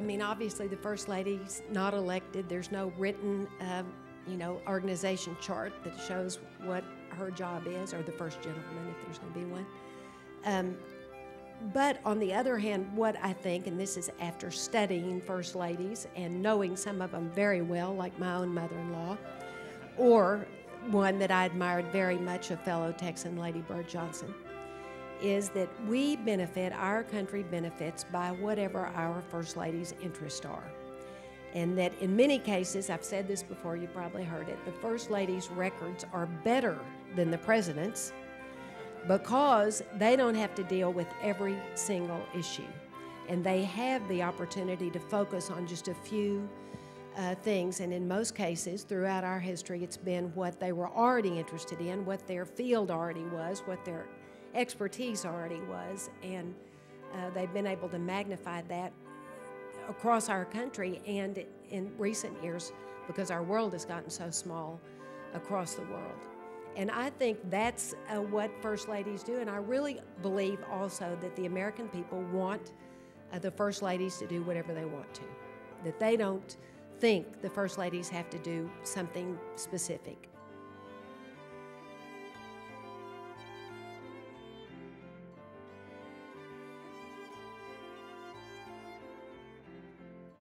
mean, obviously, the First Lady's not elected. There's no written, um, you know, organization chart that shows what her job is, or the First Gentleman, if there's going to be one. Um, but on the other hand, what I think, and this is after studying First Ladies and knowing some of them very well, like my own mother in law, or one that I admired very much, a fellow Texan, Lady Bird Johnson, is that we benefit, our country benefits by whatever our First Lady's interests are. And that in many cases, I've said this before, you probably heard it, the First Lady's records are better than the President's because they don't have to deal with every single issue. And they have the opportunity to focus on just a few uh, things. And in most cases, throughout our history, it's been what they were already interested in, what their field already was, what their expertise already was. And uh, they've been able to magnify that across our country and in recent years because our world has gotten so small across the world. And I think that's uh, what First Ladies do. And I really believe also that the American people want uh, the First Ladies to do whatever they want to, that they don't think the First Ladies have to do something specific.